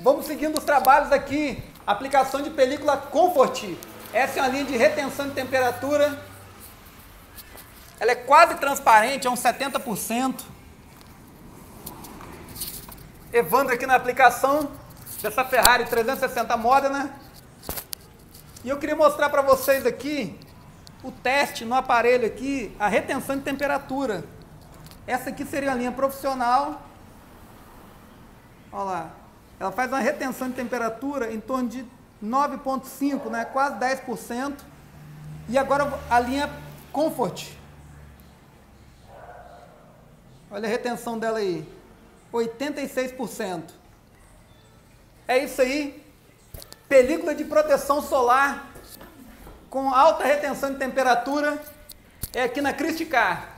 Vamos seguindo os trabalhos aqui. Aplicação de película Comfort. Essa é uma linha de retenção de temperatura. Ela é quase transparente, é uns 70%. Evandro aqui na aplicação dessa Ferrari 360 Modena. E eu queria mostrar para vocês aqui o teste no aparelho aqui, a retenção de temperatura. Essa aqui seria a linha profissional. Olha lá. Ela faz uma retenção de temperatura em torno de 9,5, né? quase 10%. E agora a linha Comfort. Olha a retenção dela aí. 86%. É isso aí. Película de proteção solar com alta retenção de temperatura é aqui na Cristicar.